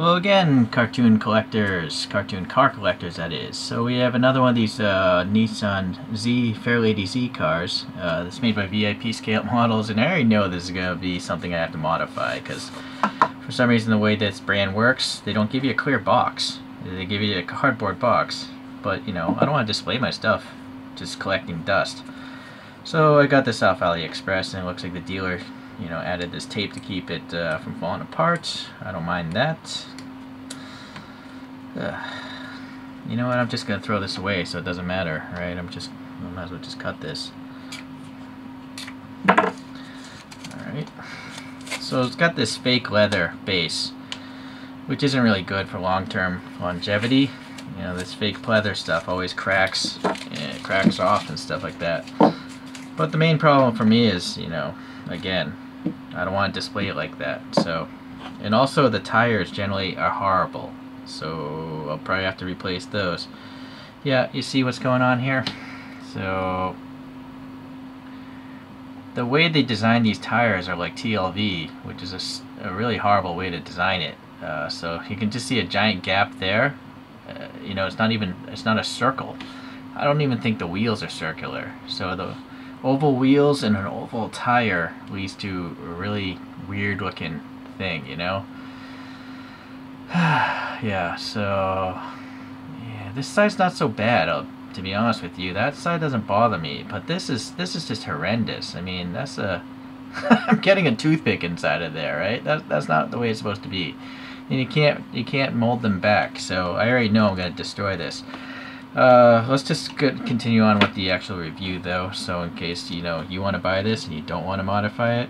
Hello again, cartoon collectors, cartoon car collectors that is. So we have another one of these uh, Nissan Z, Fairlady Z cars. Uh, that's made by VIP scale models, and I already know this is going to be something I have to modify, because for some reason the way this brand works, they don't give you a clear box. They give you a cardboard box. But, you know, I don't want to display my stuff, just collecting dust. So I got this off AliExpress, and it looks like the dealer you know, added this tape to keep it uh, from falling apart. I don't mind that. You know what, I'm just going to throw this away so it doesn't matter, right? I'm just, I might as well just cut this. Alright. So it's got this fake leather base, which isn't really good for long-term longevity. You know, this fake leather stuff always cracks, it cracks off and stuff like that. But the main problem for me is, you know, again, I don't want to display it like that. So, and also the tires generally are horrible. So I'll probably have to replace those. Yeah, you see what's going on here? So the way they design these tires are like TLV, which is a, a really horrible way to design it. Uh, so you can just see a giant gap there. Uh, you know, it's not even, it's not a circle. I don't even think the wheels are circular. So the oval wheels and an oval tire leads to a really weird looking thing, you know? yeah, so... Yeah, this side's not so bad, uh, to be honest with you. That side doesn't bother me, but this is this is just horrendous. I mean, that's a... I'm getting a toothpick inside of there, right? That, that's not the way it's supposed to be. And you can't you can't mold them back, so I already know I'm going to destroy this. Uh, let's just continue on with the actual review though, so in case you know you want to buy this and you don't want to modify it.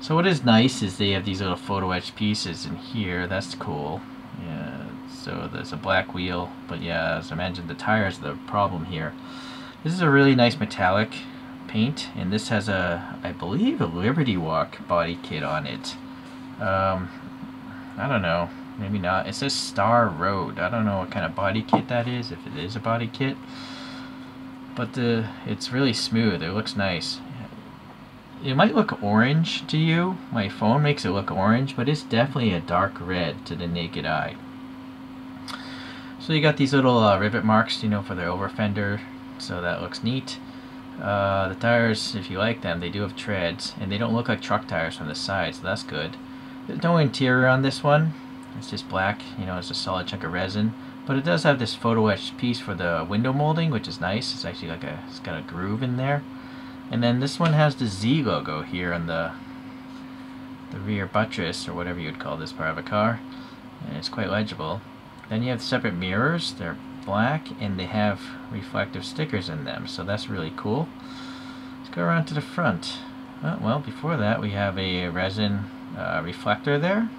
So what is nice is they have these little photo etch pieces in here, that's cool. Yeah, so there's a black wheel, but yeah, as I mentioned, the tires are the problem here. This is a really nice metallic paint, and this has a, I believe, a Liberty Walk body kit on it. Um, I don't know, Maybe not. It says Star Road. I don't know what kind of body kit that is, if it is a body kit. But the it's really smooth. It looks nice. It might look orange to you. My phone makes it look orange, but it's definitely a dark red to the naked eye. So you got these little uh, rivet marks, you know, for the over fender. So that looks neat. Uh, the tires, if you like them, they do have treads, and they don't look like truck tires from the side, so that's good. There's no interior on this one. It's just black, you know, it's a solid chunk of resin. But it does have this photo etched piece for the window molding, which is nice. It's actually like a, it's got a groove in there. And then this one has the Z logo here on the, the rear buttress, or whatever you'd call this part of a car. And it's quite legible. Then you have separate mirrors. They're black, and they have reflective stickers in them. So that's really cool. Let's go around to the front. Oh, well, before that, we have a resin uh, reflector there.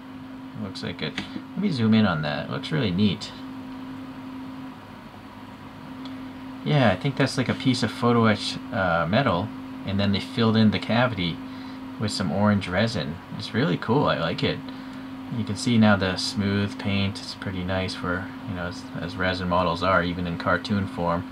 Looks like it. Let me zoom in on that. It looks really neat. Yeah, I think that's like a piece of photo etch uh, metal, and then they filled in the cavity with some orange resin. It's really cool. I like it. You can see now the smooth paint. It's pretty nice for you know as, as resin models are, even in cartoon form.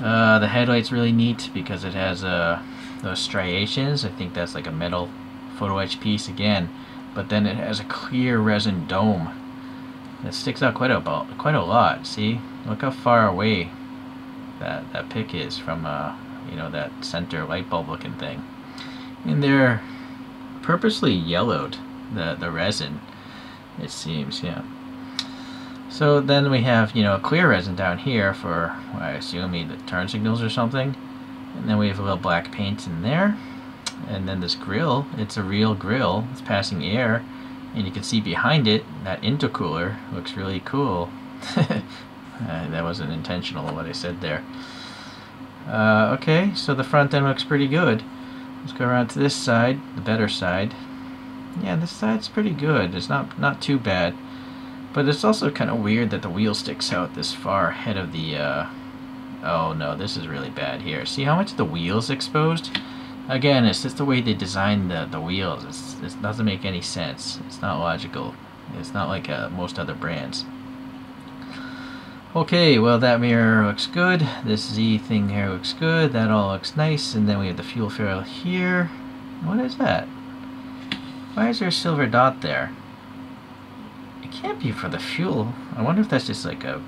Uh, the headlight's really neat because it has uh, those striations. I think that's like a metal photo etch piece again but then it has a clear resin dome that sticks out quite a quite a lot. See, look how far away that that pick is from uh, you know that center light bulb looking thing, and they're purposely yellowed the the resin. It seems, yeah. So then we have you know a clear resin down here for I assume either turn signals or something, and then we have a little black paint in there and then this grill it's a real grill it's passing air and you can see behind it that intercooler looks really cool. Uh, that wasn't intentional what I said there. Uh, okay so the front end looks pretty good. Let's go around to this side the better side. Yeah this side's pretty good it's not not too bad. But it's also kind of weird that the wheel sticks out this far ahead of the uh, oh no this is really bad here. See how much the wheel's exposed Again, it's just the way they design the, the wheels. It's, it doesn't make any sense. It's not logical. It's not like uh, most other brands. Okay, well that mirror looks good. This Z thing here looks good. That all looks nice. And then we have the fuel fill here. What is that? Why is there a silver dot there? It can't be for the fuel. I wonder if that's just like a...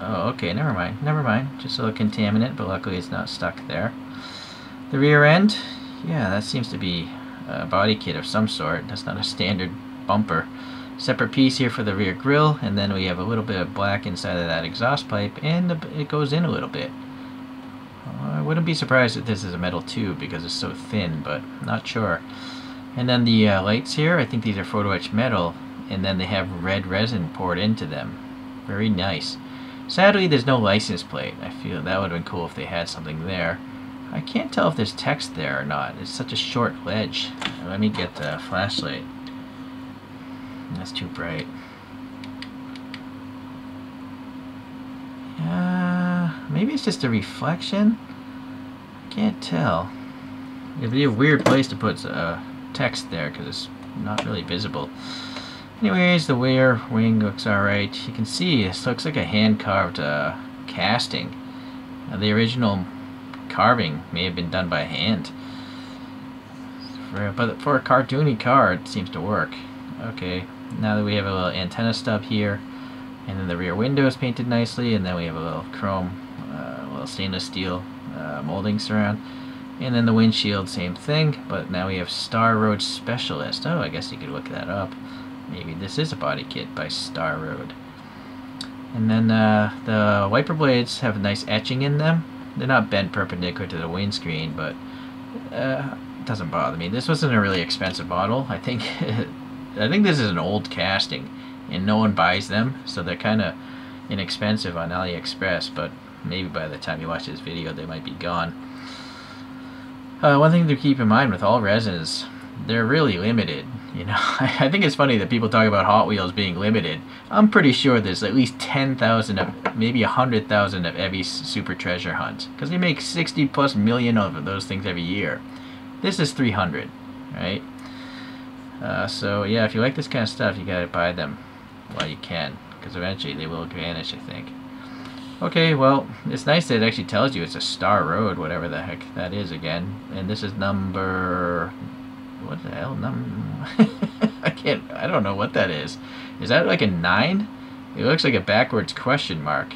Oh, okay, never mind. Never mind. Just a little contaminant, but luckily it's not stuck there. The rear end, yeah, that seems to be a body kit of some sort. That's not a standard bumper. Separate piece here for the rear grille, and then we have a little bit of black inside of that exhaust pipe, and it goes in a little bit. I wouldn't be surprised if this is a metal tube because it's so thin, but not sure. And then the uh, lights here, I think these are photo etched metal, and then they have red resin poured into them. Very nice. Sadly, there's no license plate. I feel that would have been cool if they had something there. I can't tell if there's text there or not. It's such a short ledge. Let me get the flashlight. That's too bright. Uh, maybe it's just a reflection? Can't tell. It'd be a weird place to put uh, text there because it's not really visible. Anyways, the rear wing looks alright. You can see this looks like a hand-carved uh, casting. The original carving may have been done by hand. For, but for a cartoony car, it seems to work. Okay, now that we have a little antenna stub here, and then the rear window is painted nicely, and then we have a little chrome, uh, little stainless steel uh, molding surround. And then the windshield, same thing, but now we have Star Road Specialist. Oh, I guess you could look that up. Maybe this is a body kit by Star Road. And then uh, the wiper blades have a nice etching in them. They're not bent perpendicular to the windscreen, but uh, it doesn't bother me. This wasn't a really expensive model. I think I think this is an old casting, and no one buys them, so they're kind of inexpensive on AliExpress, but maybe by the time you watch this video they might be gone. Uh, one thing to keep in mind with all resins, they're really limited. You know, I think it's funny that people talk about Hot Wheels being limited. I'm pretty sure there's at least 10,000 of, maybe 100,000 of every Super Treasure Hunt. Because they make 60 plus million of those things every year. This is 300, right? Uh, so yeah, if you like this kind of stuff, you gotta buy them while you can. Because eventually they will vanish, I think. Okay, well, it's nice that it actually tells you it's a Star Road, whatever the heck that is again. And this is number... What the hell? I can't... I don't know what that is. Is that like a 9? It looks like a backwards question mark.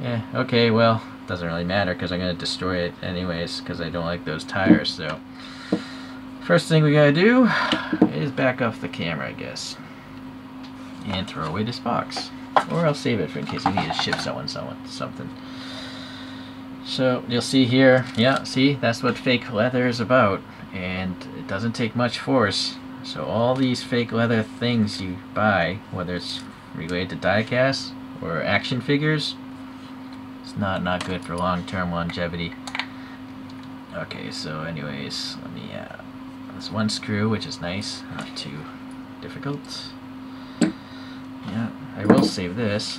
Yeah, okay, well, doesn't really matter because I'm going to destroy it anyways because I don't like those tires, so... First thing we gotta do is back off the camera, I guess. And throw away this box. Or I'll save it for in case we need to ship someone, someone something. So you'll see here, yeah, see, that's what fake leather is about. And it doesn't take much force. So all these fake leather things you buy, whether it's related to diecast or action figures, it's not, not good for long-term longevity. Okay, so anyways, let me, uh, there's one screw, which is nice, not too difficult. Yeah, I will save this.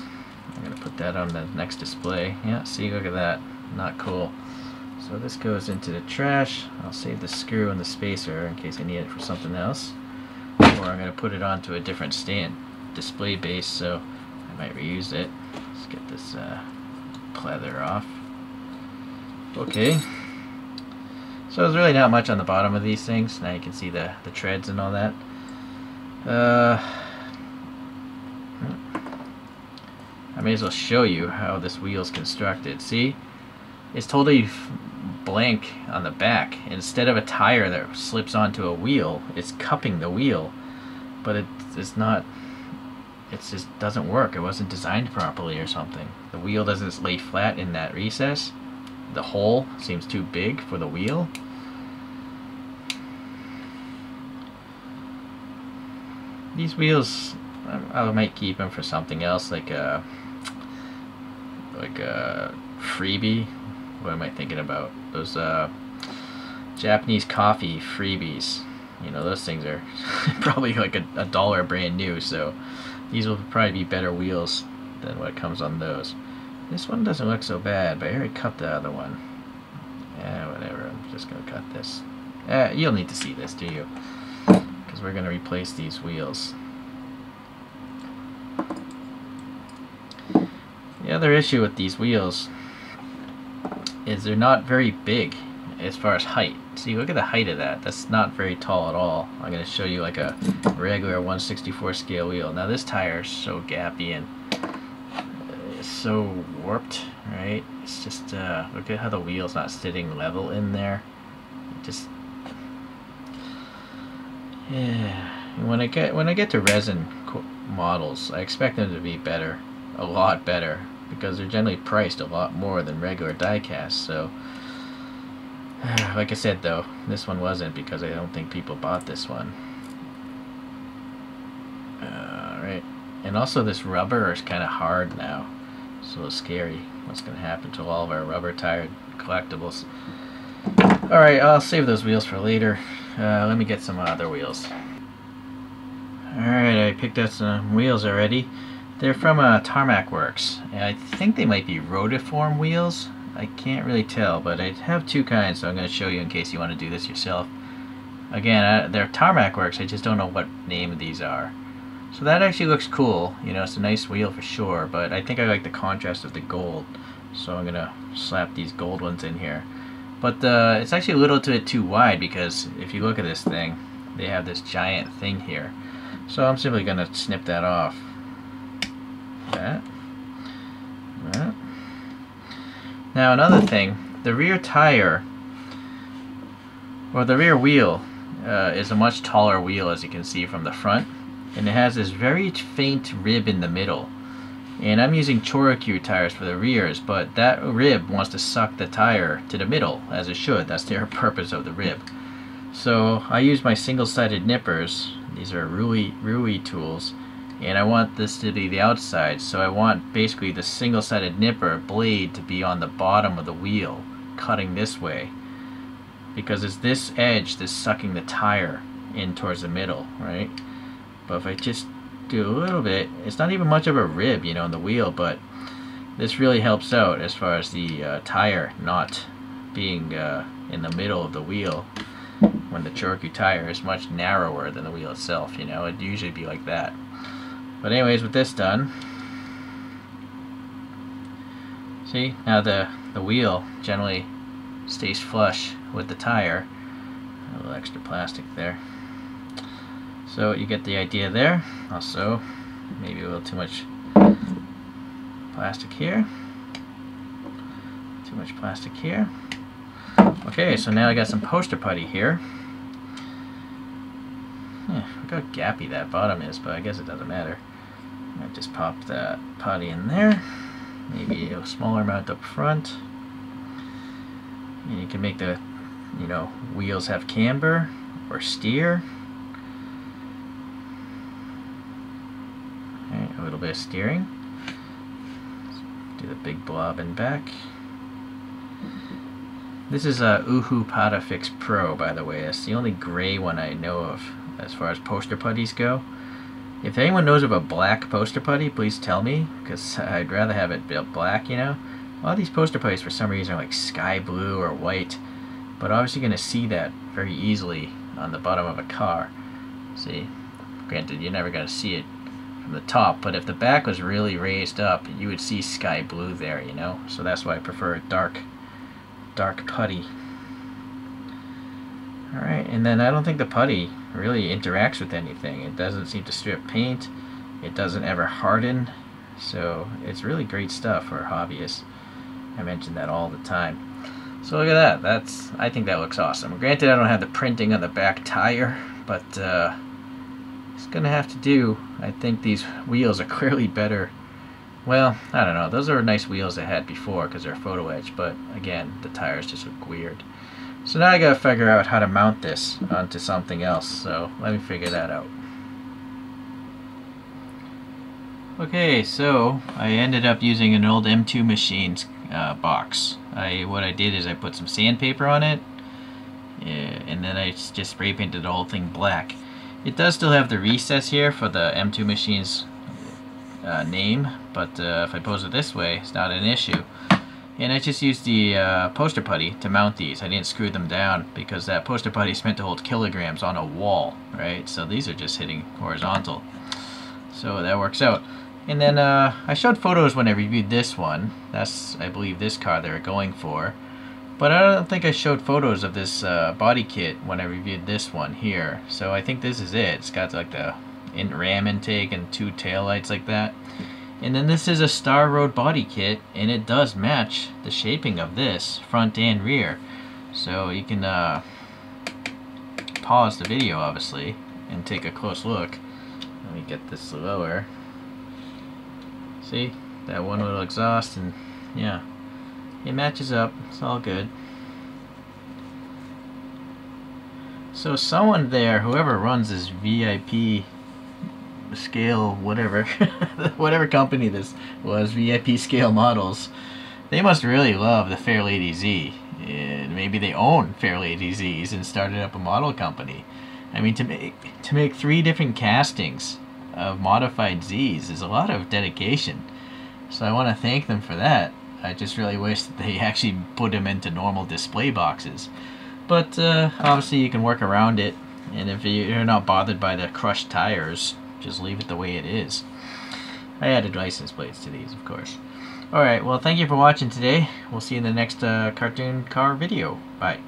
I'm going to put that on the next display. Yeah, see, look at that. Not cool. So this goes into the trash. I'll save the screw and the spacer in case I need it for something else. Or I'm going to put it onto a different stand display base, so I might reuse it. Let's get this uh, pleather off. Okay. So there's really not much on the bottom of these things. Now you can see the, the treads and all that. Uh, I may as well show you how this wheel is constructed. See? It's totally blank on the back. Instead of a tire that slips onto a wheel, it's cupping the wheel. But it, it's not... It just doesn't work. It wasn't designed properly or something. The wheel doesn't lay flat in that recess. The hole seems too big for the wheel. These wheels, I, I might keep them for something else, like a like a freebie. What am I thinking about? Those uh, Japanese coffee freebies. You know, those things are probably like a, a dollar brand new, so these will probably be better wheels than what comes on those. This one doesn't look so bad, but I already cut the other one. Yeah, whatever. I'm just to cut this. Uh, you'll need to see this, do you? Because we're to replace these wheels. The other issue with these wheels is they're not very big as far as height. See, look at the height of that. That's not very tall at all. I'm going to show you like a regular 164 scale wheel. Now this tire is so gappy and it's so warped, right? It's just, uh, look at how the wheel's not sitting level in there. just, yeah. When I get when I get to resin models, I expect them to be better, a lot better, because they're generally priced a lot more than regular diecast. So like I said though, this one wasn't because I don't think people bought this one. Alright. And also this rubber is kind of hard now. So it's scary what's going to happen to all of our rubber tired collectibles. Alright, I'll save those wheels for later. Uh, let me get some other wheels. Alright, I picked up some wheels already. They're from uh, Tarmac Works. I think they might be rotiform wheels. I can't really tell, but I have two kinds, so I'm going to show you in case you want to do this yourself. Again, uh, they're Tarmac Works, I just don't know what name these are. So that actually looks cool, you know, it's a nice wheel for sure, but I think I like the contrast of the gold. So I'm going to slap these gold ones in here. But uh, it's actually a little bit too wide because if you look at this thing, they have this giant thing here. So I'm simply going to snip that off. That. That. Now another thing, the rear tire, or the rear wheel, uh, is a much taller wheel as you can see from the front. And it has this very faint rib in the middle. And I'm using Choro-Q tires for the rears, but that rib wants to suck the tire to the middle, as it should. That's the purpose of the rib. So I use my single-sided nippers. These are Rui, Rui tools and I want this to be the outside so I want basically the single-sided nipper blade to be on the bottom of the wheel cutting this way. Because it's this edge that's sucking the tire in towards the middle right? But if I just do a little bit it's not even much of a rib you know in the wheel but this really helps out as far as the uh, tire not being uh, in the middle of the wheel when the Choro-Q tire is much narrower than the wheel itself you know? It'd usually be like that but anyways, with this done, see, now the, the wheel generally stays flush with the tire. A little extra plastic there. So you get the idea there. Also, maybe a little too much plastic here. Too much plastic here. Okay, so now I got some poster putty here. Yeah, look how gappy that bottom is, but I guess it doesn't matter. I just pop that putty in there. Maybe a smaller amount up front. And you can make the, you know, wheels have camber or steer. Right, a little bit of steering. do the big blob in back. This is a Uhu Patafix Pro, by the way. It's the only gray one I know of as far as poster putties go. If anyone knows of a black poster putty, please tell me, because I'd rather have it built black, you know? A lot of these poster putties for some reason are like sky blue or white, but obviously going to see that very easily on the bottom of a car. See, granted you're never going to see it from the top, but if the back was really raised up, you would see sky blue there, you know? So that's why I prefer a dark, dark putty. Alright, and then I don't think the putty really interacts with anything. It doesn't seem to strip paint. It doesn't ever harden. So it's really great stuff for hobbyists. I mention that all the time. So look at that. That's I think that looks awesome. Granted, I don't have the printing on the back tire, but uh, it's gonna have to do. I think these wheels are clearly better. Well, I don't know. Those are nice wheels I had before because they're photo etch, but again, the tires just look weird. So now I gotta figure out how to mount this onto something else, so let me figure that out. Okay, so I ended up using an old M2 Machines uh, box. I What I did is I put some sandpaper on it, yeah, and then I just spray painted the whole thing black. It does still have the recess here for the M2 Machines uh, name, but uh, if I pose it this way, it's not an issue. And I just used the uh, poster putty to mount these. I didn't screw them down because that poster putty is meant to hold kilograms on a wall, right? So these are just hitting horizontal. So that works out. And then uh, I showed photos when I reviewed this one. That's, I believe, this car they were going for. But I don't think I showed photos of this uh, body kit when I reviewed this one here. So I think this is it. It's got like the in ram intake and two taillights like that. And then this is a Star Road body kit, and it does match the shaping of this, front and rear. So you can uh, pause the video, obviously, and take a close look. Let me get this lower. See? That one little exhaust, and yeah. It matches up. It's all good. So someone there, whoever runs this VIP scale, whatever, whatever company this was, VIP scale models, they must really love the Fairlady Z. And maybe they own Fairlady Z's and started up a model company. I mean, to make to make three different castings of modified Z's is a lot of dedication. So I want to thank them for that. I just really wish that they actually put them into normal display boxes. But uh, obviously you can work around it, and if you're not bothered by the crushed tires, just leave it the way it is. I added license plates to these, of course. Alright, well thank you for watching today. We'll see you in the next uh, cartoon car video. Bye.